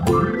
Bye.